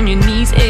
on your knees eh?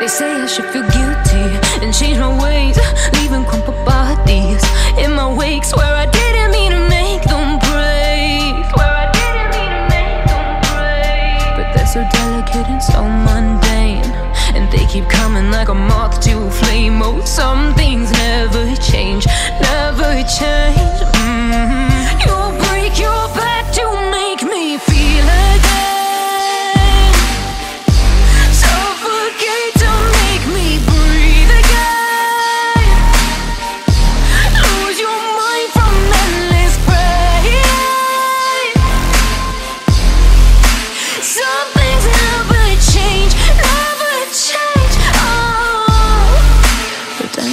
they say I should feel guilty and change my ways, leaving crumpled bodies in my wake. where I didn't mean to make them break. Swear I didn't mean to make them break. But they're so delicate and so mundane. And they keep coming like a moth to a flame. Oh, some things never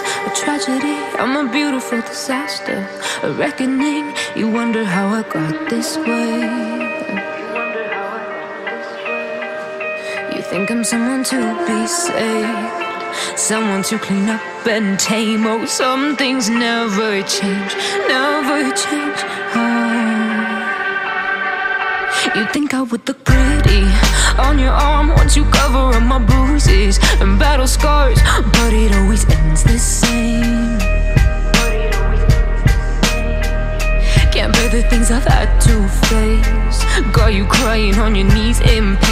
A tragedy, I'm a beautiful disaster. A reckoning, you wonder how I got this way. You think I'm someone to be saved, someone to clean up and tame. Oh, some things never change, never change. Oh. You think I would look pretty on your arm once you cover up my bruises and battle scars, but it always ends the same. Can't bear the things I've had to face. Got you crying on your knees in pain.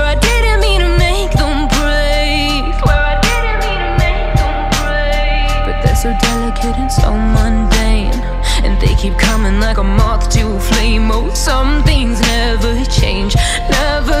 keep coming like a moth to a flame. Oh, some things never change, never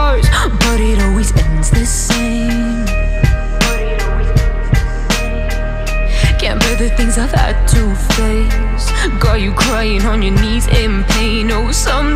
Crying on your knees in pain. Oh, some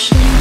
ocean